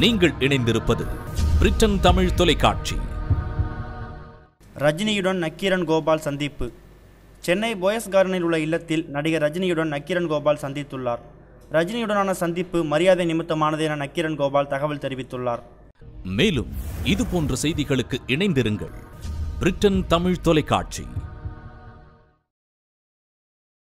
நீங்கள் இணைந்திருப்பது பிரிட்டன் தமிழ் தொலைக்காட்சி. ரஜினியுடன் நக்கீரன் கோபால் சந்திப்பு. சென்னை போயஸ் கார்டனில் உள்ள இல்லத்தில் நடிகர் ரஜினியுடன் நக்கீரன் கோபால் சந்தித்துள்ளார். ரஜினியுடனான சந்திப்பு மரியாதை நிமித்தமானது என நக்கீரன் கோபால் தகவல் தெரிவித்துள்ளார். மேலும் இது போன்ற செய்திகளுக்கு இணைந்திருங்கள் பிரிட்டன் தமிழ் தொலைக்காட்சி.